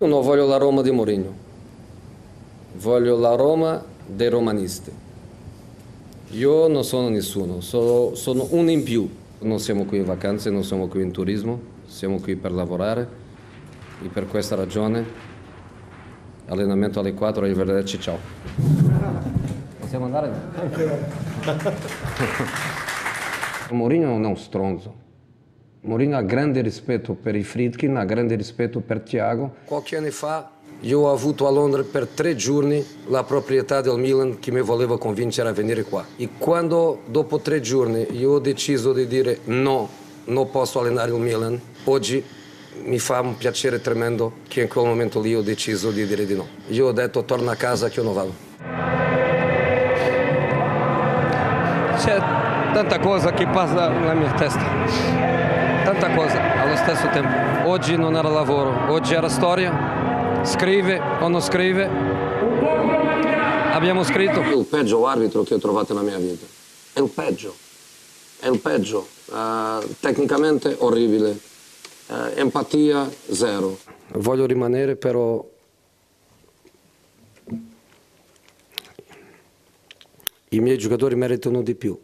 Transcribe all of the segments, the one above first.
Non voglio la Roma di Mourinho, voglio la Roma dei romanisti. Io non sono nessuno, sono, sono uno in più. Non siamo qui in vacanze, non siamo qui in turismo, siamo qui per lavorare e per questa ragione allenamento alle 4, arrivederci, ciao. Possiamo andare? Mourinho non è un stronzo. Mourinho ha grande rispetto per i Friedkin, ha grande rispetto per Thiago. Qualche anno fa io ho avuto a Londra per tre giorni la proprietà del Milan che mi voleva convincere a venire qua. E quando dopo tre giorni io ho deciso di dire no, non posso allenare il Milan, oggi mi fa un piacere tremendo che in quel momento lì ho deciso di dire di no. Io ho detto torna a casa che io non vado. Tanta cosa che passa nella mia testa, tanta cosa allo stesso tempo. Oggi non era lavoro, oggi era storia, scrive o non scrive. Abbiamo scritto. Il peggio arbitro che ho trovato nella mia vita. È il peggio, è il peggio. Uh, tecnicamente orribile, uh, empatia zero. Voglio rimanere però i miei giocatori meritano di più.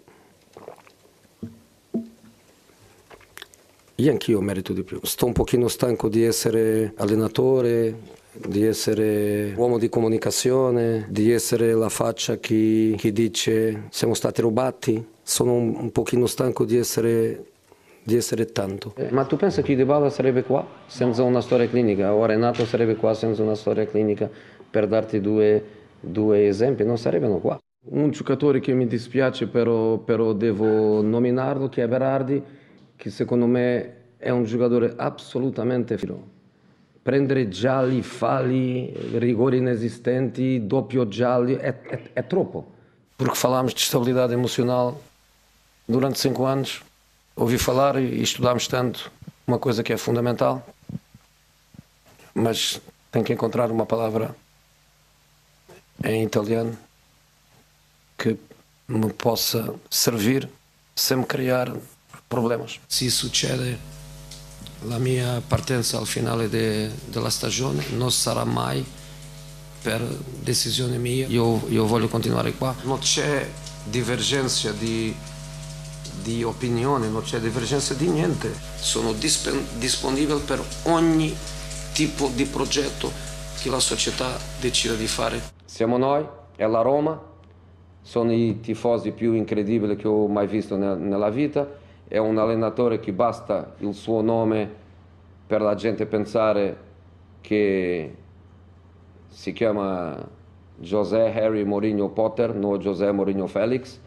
Io anch'io merito di più. Sto un pochino stanco di essere allenatore, di essere uomo di comunicazione, di essere la faccia che, che dice siamo stati rubati. Sono un, un pochino stanco di essere, di essere tanto. Eh, ma tu pensi che Di Bala sarebbe qua senza una storia clinica o Renato sarebbe qua senza una storia clinica per darti due, due esempi? Non sarebbero qua. Un giocatore che mi dispiace però, però devo nominarlo che è Berardi che secondo me è un giocatore assolutamente filo. Prendere gialli, falli, rigori inesistenti, doppio gialli, è, è, é troppo. Porque falámos de estabilidade emocional durante cinco anos, ouvi falar e estudámos tanto uma coisa que é fundamental, mas tem que encontrar uma palavra em italiano que me possa servir sem me criar problemas. Se succede la mia partenza al finale de, della stagione non sarà mai per decisione mia, io, io voglio continuare qua. Non c'è divergenza di, di opinione, non c'è divergenza di niente. Sono disponibile per ogni tipo di progetto che la società decida di fare. Siamo noi, è la Roma, sono i tifosi più incredibili che ho mai visto nella vita è un allenatore che basta il suo nome per la gente pensare che si chiama José Harry Mourinho Potter, non José Mourinho Felix.